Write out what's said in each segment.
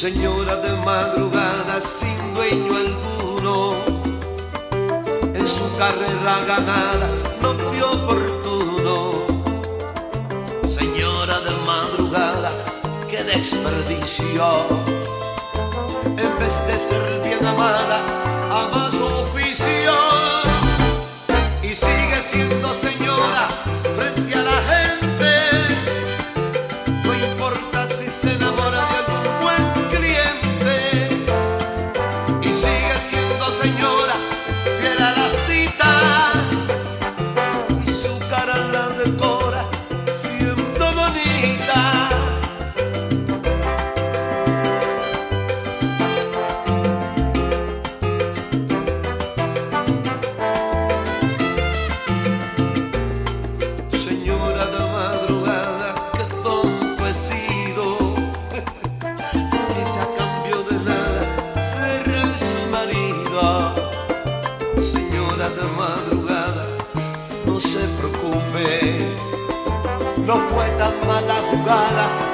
señora de madrugada sin dueño alguno. En su carrera ganada no fue oportuno. Señora de madrugada, qué desperdicio. En vez de ser bien amada, Guatemala.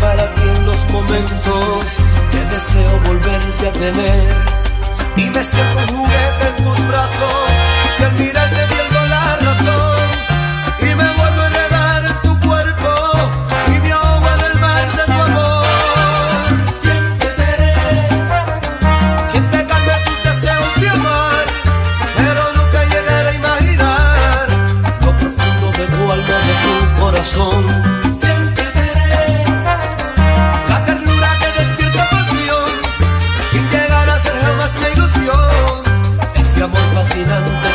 para ti en los momentos que deseo volverte a tener. Y me siento juguete en tus brazos y al mirarte pierdo la razón y me vuelvo a enredar en tu cuerpo y me ahogo en el mar de tu amor. Siempre seré quien te calme tus deseos de amar, pero nunca llegaré a imaginar lo profundo de tu alma, de tu corazón Từng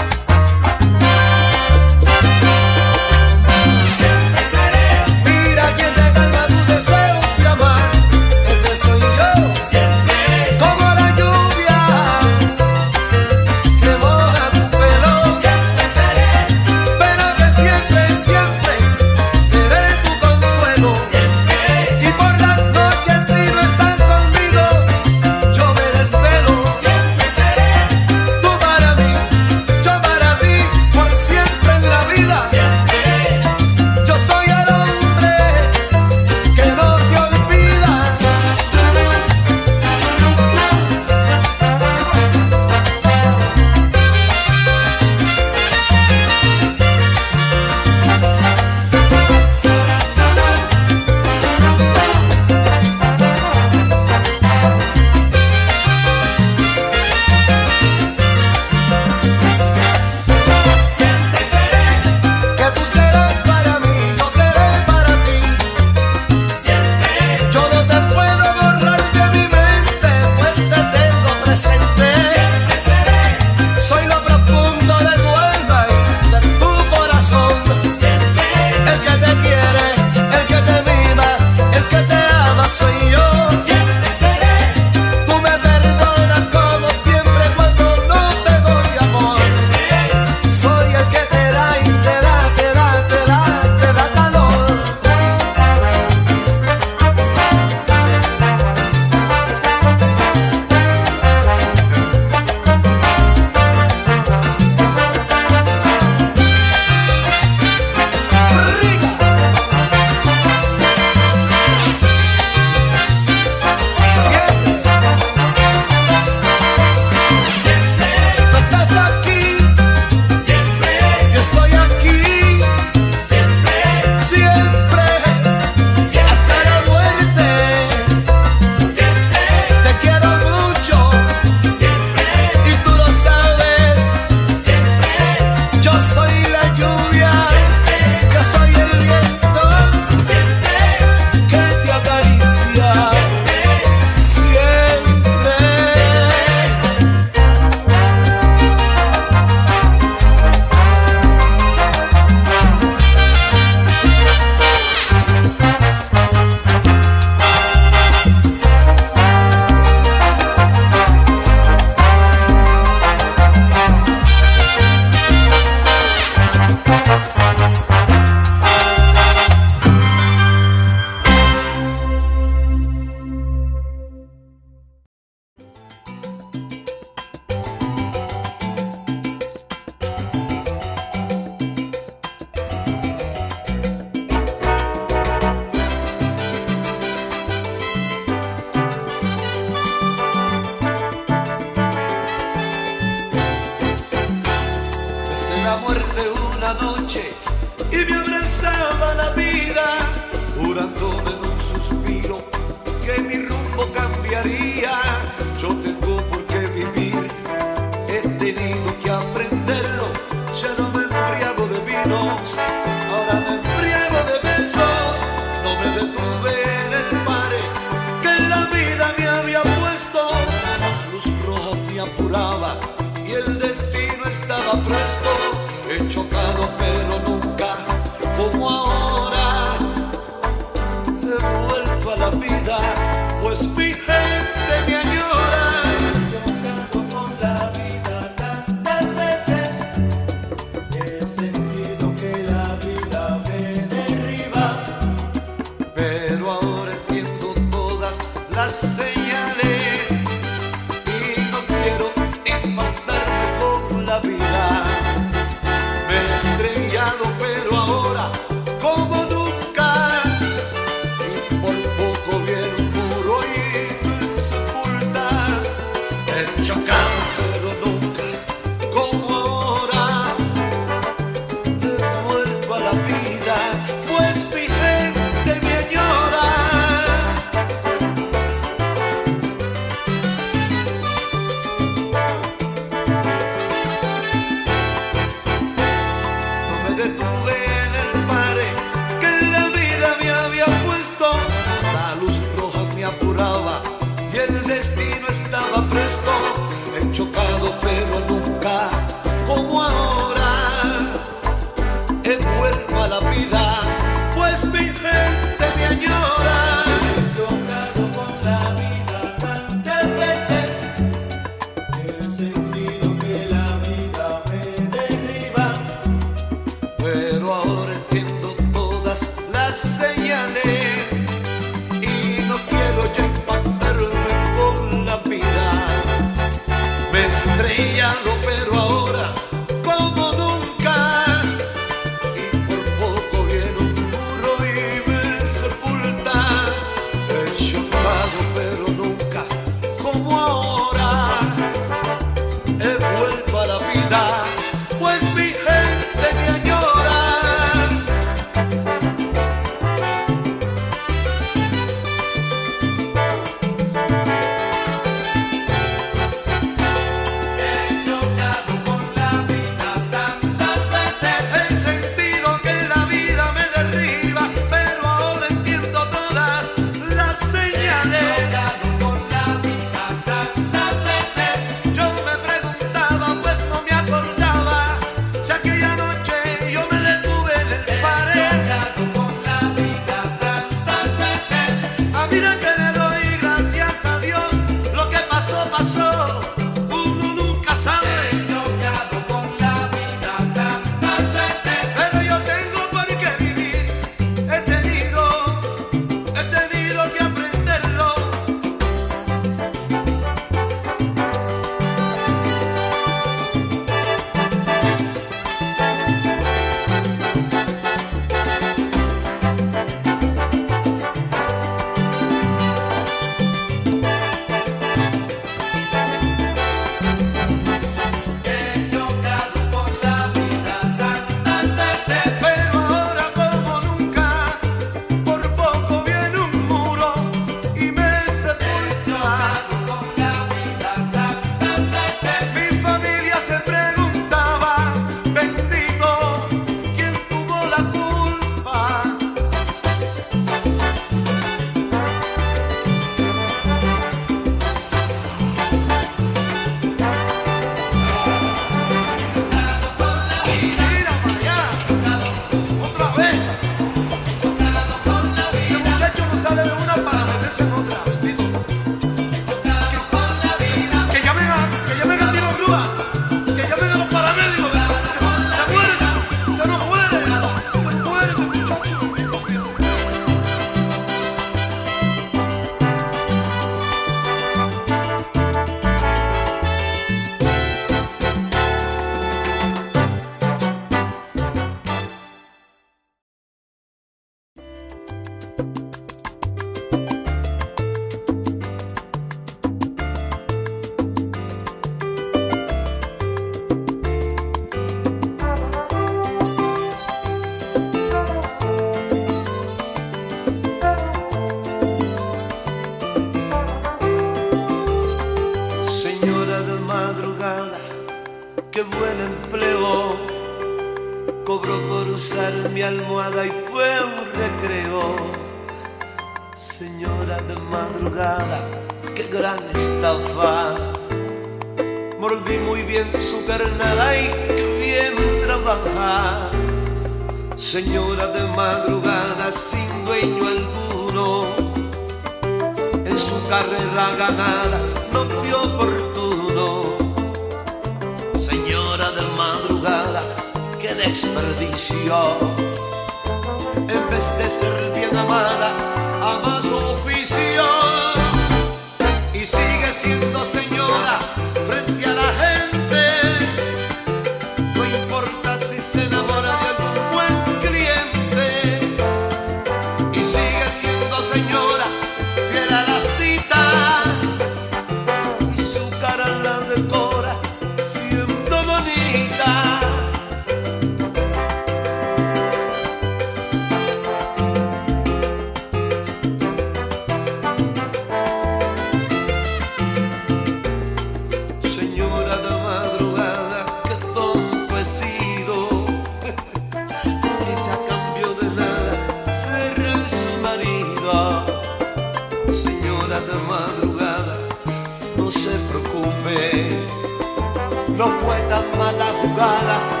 No fue tan mala jugada,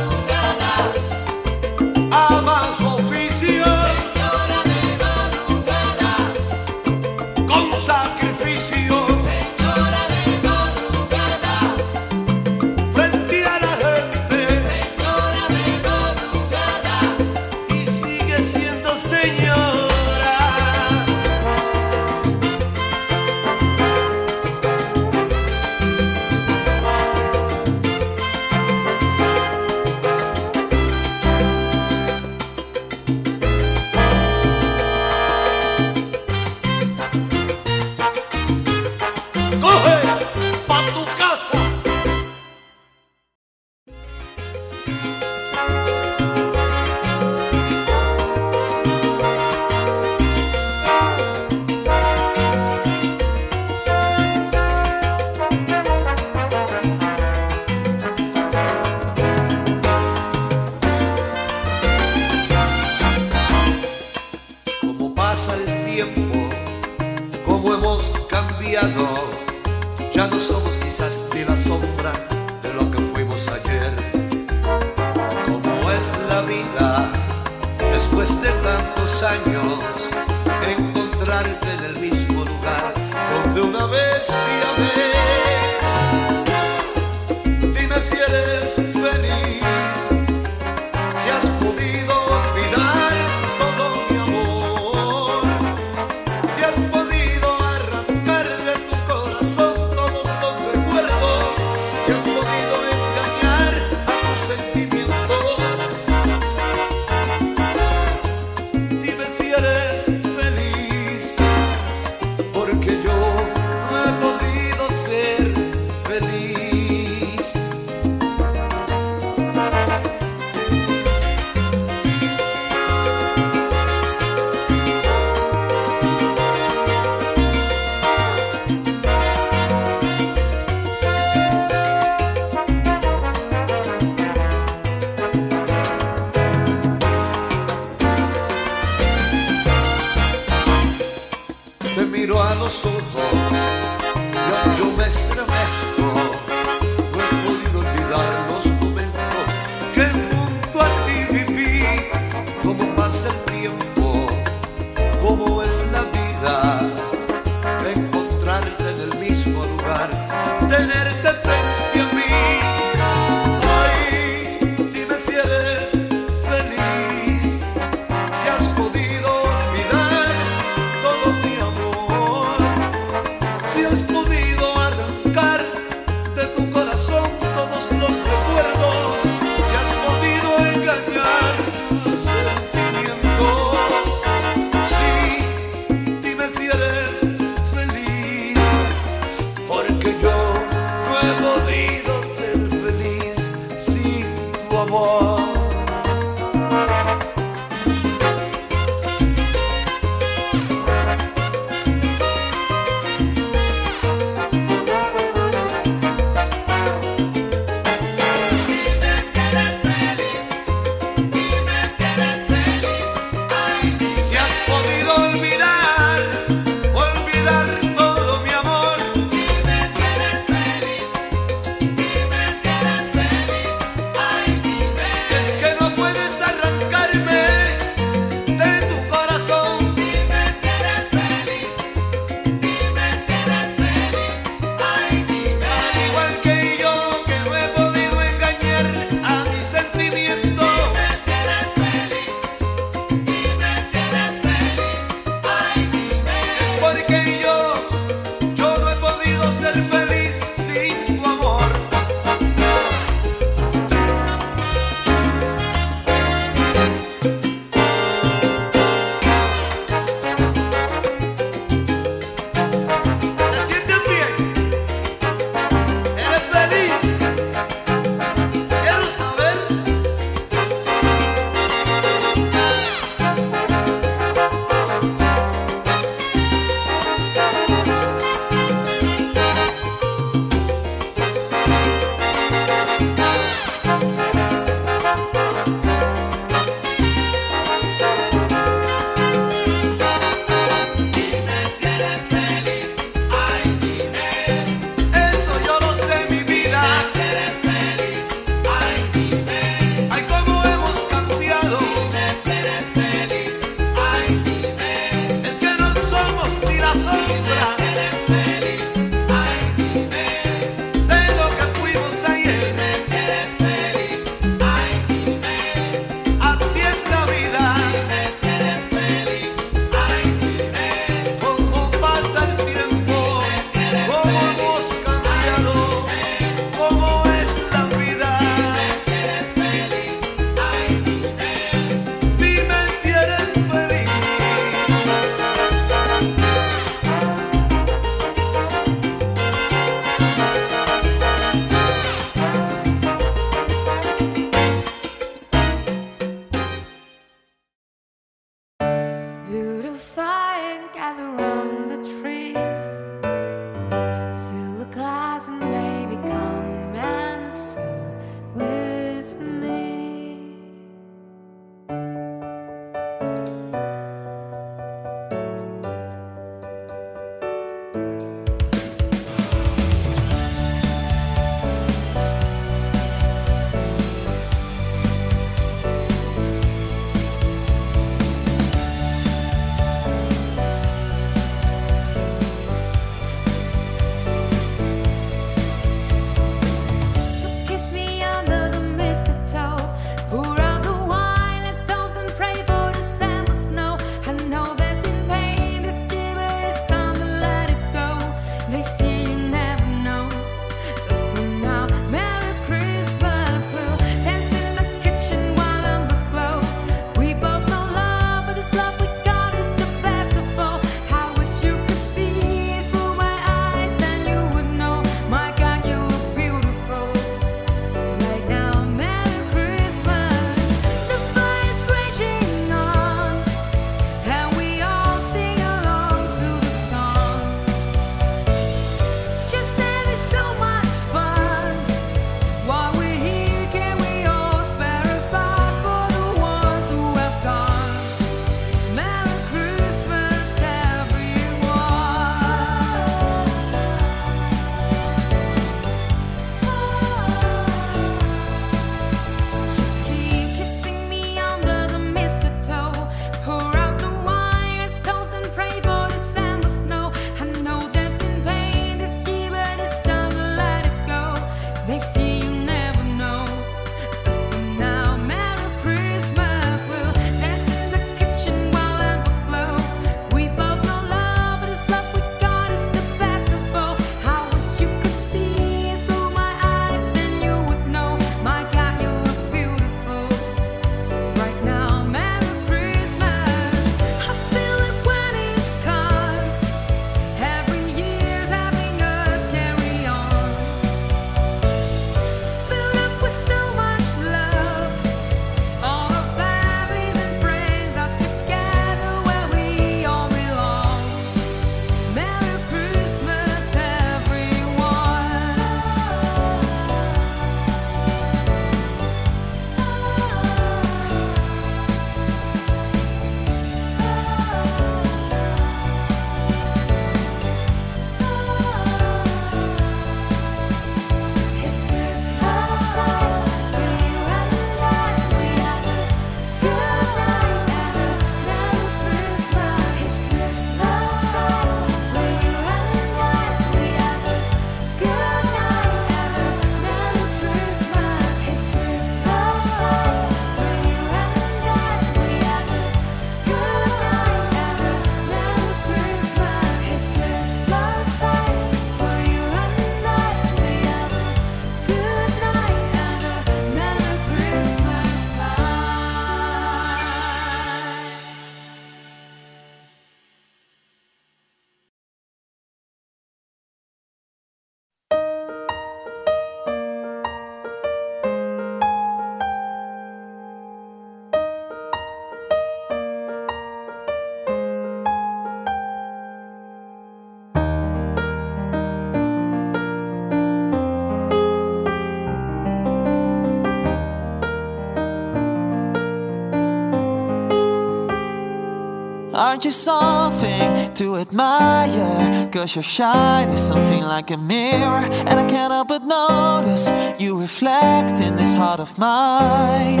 Aren't you something to admire? Cause your shine is something like a mirror. And I can't help but notice you reflect in this heart of mine.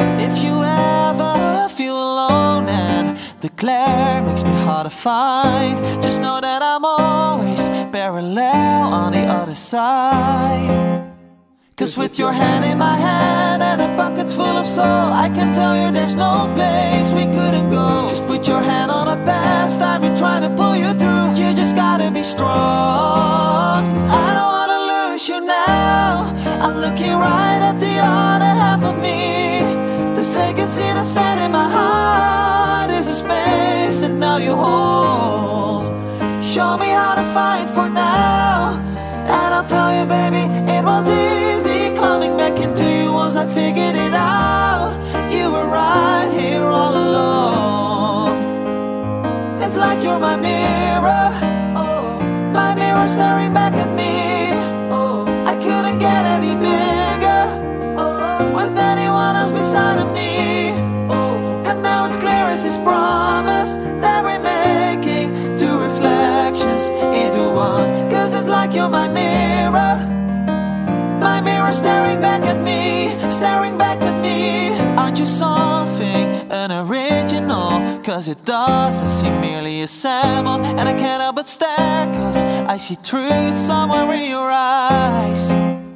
If you ever feel alone and the glare makes me hard to find, just know that I'm always parallel on the other side. Cause with your hand in my hand and a bucket full of soul, I can tell you there's no place we couldn't go. Just put your hand on the past, I've been trying to pull you through. You just gotta be strong. Cause I don't wanna lose you now. I'm looking right at the other half of me. The vacancy that's set in my heart is a space that now you hold. Show me how to fight for now. My staring back at me. Oh, I couldn't get any bigger, oh, with anyone else beside of me. Oh, and now it's clear as his promise that we're making two reflections into one. Cause it's like you're my mirror. My mirror staring back at me, staring back at me. Aren't you something, an original? Cause it doesn't seem merely assembled. And I can't help but stare, cause I see truth somewhere in your eyes.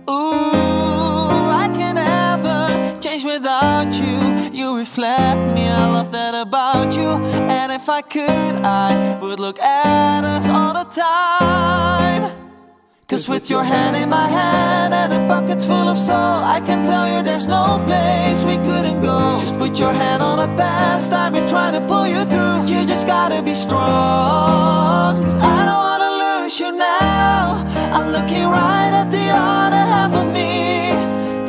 Ooh, I can never change without you. You reflect me, I love that about you. And if I could, I would look at us all the time. Cause with your hand in my hand and a bucket full of soul, I can tell you there's no place we couldn't go. Just put your hand on the past, I've been trying to pull you through. You just gotta be strong. Cause I don't wanna lose you now. I'm looking right at the other half of me.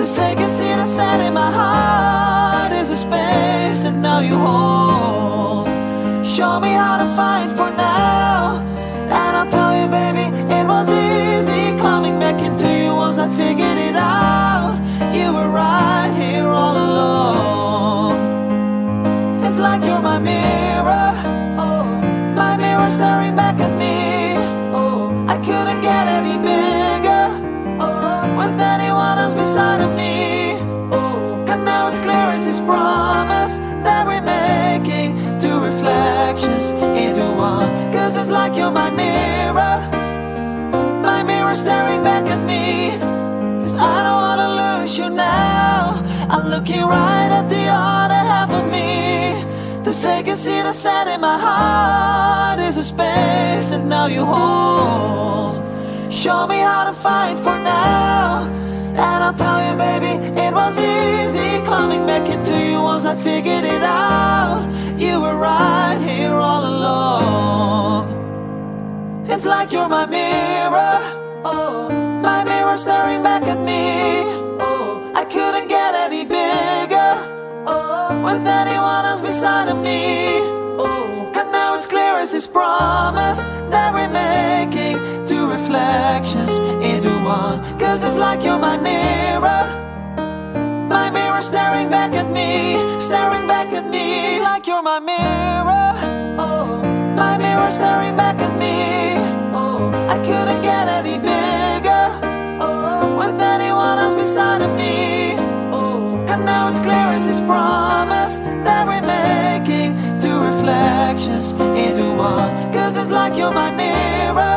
The vacancy that's set in my heart is a space that now you hold. Show me how to fight for now. Like you're my mirror, oh, my mirror staring back at me. Oh, I couldn't get any bigger, oh, with anyone else beside of me. Oh, and now it's clear as his promise that we're making two reflections into one. Cause it's like you're my mirror, my mirror staring back at me. Cause I don't wanna lose you now. I'm looking right at the other. The vacancy that's set in my heart is a space that now you hold. Show me how to fight for now. And I'll tell you, baby, it was easy coming back into you once I figured it out. You were right here all along. It's like you're my mirror, oh, my mirror staring back at me. With anyone else beside of me. And now it's clear as his promise that we're making two reflections into one. Cause it's like you're my mirror. My mirror staring back at me, staring back at me like you're my mirror. Oh, my mirror staring back at me. Oh, I couldn't get any bigger. Oh, with anyone else beside of me. It's clear as his promise that we're making two reflections into one. Cause it's like you're my mirror.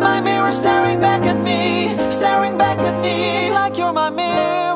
My mirror staring back at me, staring back at me like you're my mirror.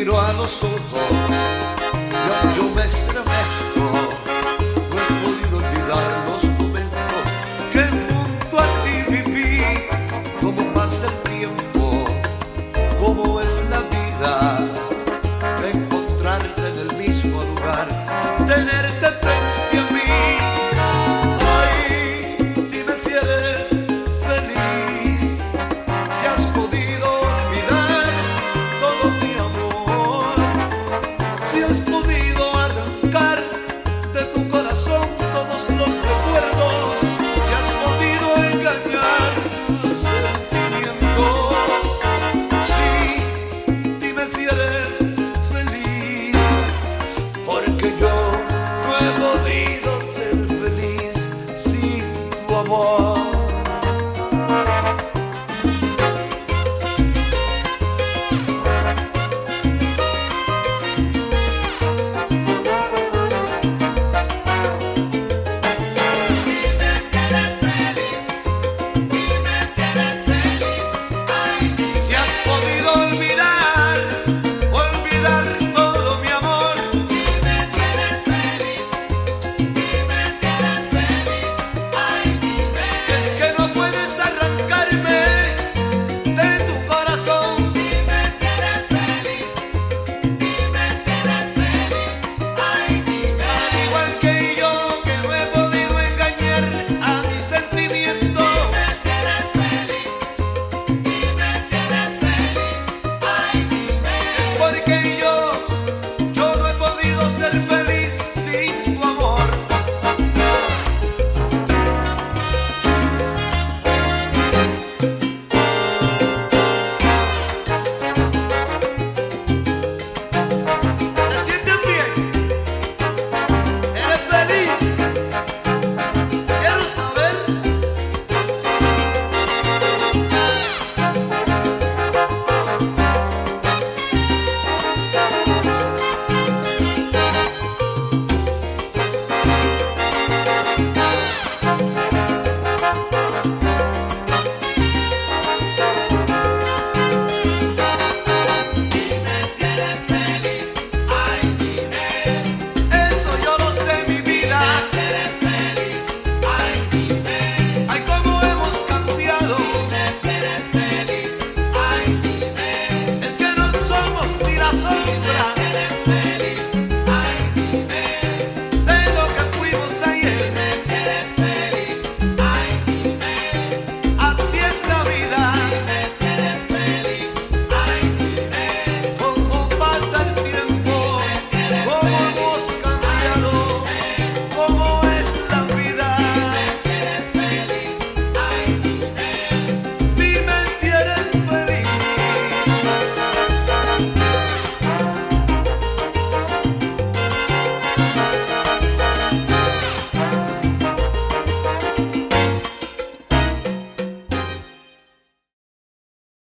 miró a los ojos, yo, yo me estremezco.